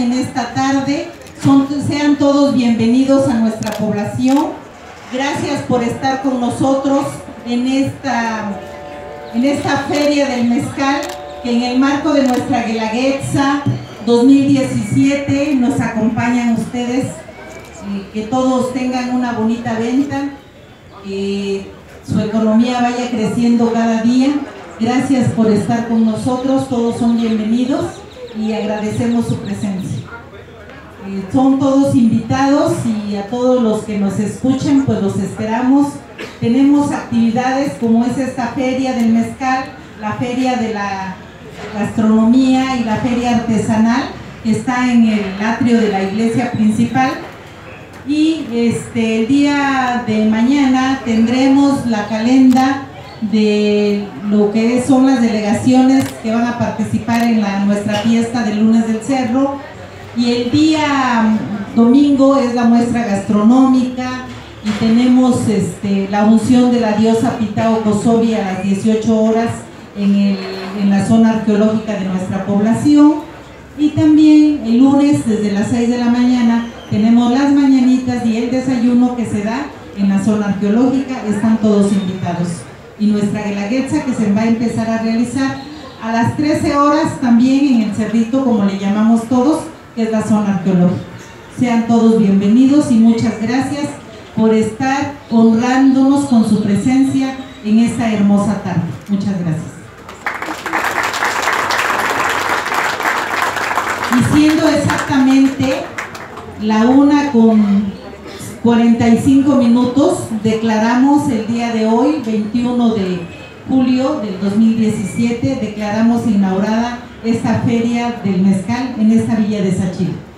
en esta tarde. Sean todos bienvenidos a nuestra población. Gracias por estar con nosotros en esta, en esta feria del mezcal, que en el marco de nuestra Guelaguetza 2017 nos acompañan ustedes. que todos tengan una bonita venta, que su economía vaya creciendo cada día. Gracias por estar con nosotros, todos son bienvenidos y agradecemos su presencia. Eh, son todos invitados y a todos los que nos escuchen, pues los esperamos. Tenemos actividades como es esta feria del mezcal, la feria de la gastronomía y la feria artesanal que está en el atrio de la iglesia principal. Y este, el día de mañana tendremos la calenda de lo que son las delegaciones que van a participar en nuestra fiesta del lunes del cerro. Y el día domingo es la muestra gastronómica y tenemos este, la unción de la diosa Pitao Kosovi a las 18 horas en, en la zona arqueológica de nuestra población. Y también el lunes desde las 6 de la mañana tenemos las mañanitas y el desayuno que se da en la zona arqueológica, están todos invitados y nuestra guelaguetza que se va a empezar a realizar a las 13 horas también en el cerrito, como le llamamos todos, que es la zona arqueológica. Sean todos bienvenidos y muchas gracias por estar honrándonos con su presencia en esta hermosa tarde. Muchas gracias. Y siendo exactamente la una con 45 minutos declaramos el día de hoy, 21 de julio del 2017, declaramos inaugurada esta feria del mezcal en esta villa de Sachil.